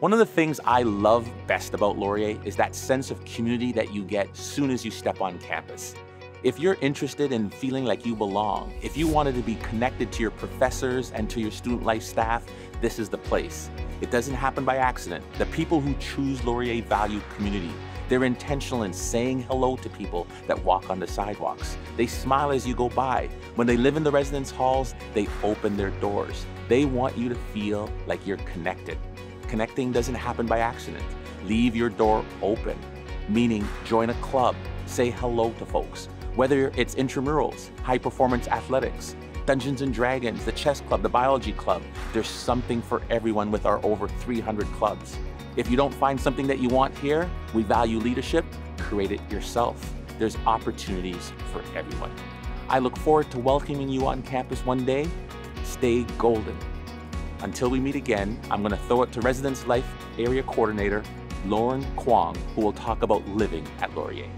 One of the things I love best about Laurier is that sense of community that you get soon as you step on campus. If you're interested in feeling like you belong, if you wanted to be connected to your professors and to your student life staff, this is the place. It doesn't happen by accident. The people who choose Laurier value community. They're intentional in saying hello to people that walk on the sidewalks. They smile as you go by. When they live in the residence halls, they open their doors. They want you to feel like you're connected. Connecting doesn't happen by accident. Leave your door open, meaning join a club, say hello to folks. Whether it's intramurals, high performance athletics, Dungeons and Dragons, the chess club, the biology club, there's something for everyone with our over 300 clubs. If you don't find something that you want here, we value leadership, create it yourself. There's opportunities for everyone. I look forward to welcoming you on campus one day. Stay golden. Until we meet again, I'm going to throw it to Residence Life Area Coordinator Lauren Kwong, who will talk about living at Laurier.